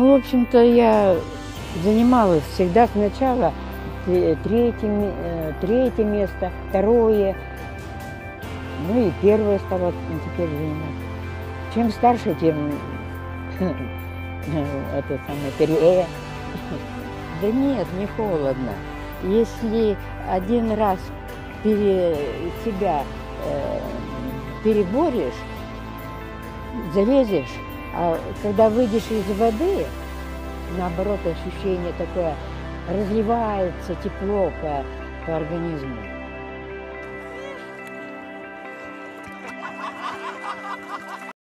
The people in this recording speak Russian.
в общем-то, я занималась всегда сначала э, третье, э, третье место, второе, ну и первое стало теперь занимать. Чем старше, тем это самое пере. Да нет, не холодно. Если один раз пере, себя э, переборешь, залезешь, а когда выйдешь из воды, наоборот, ощущение такое, разливается тепло по, по организму.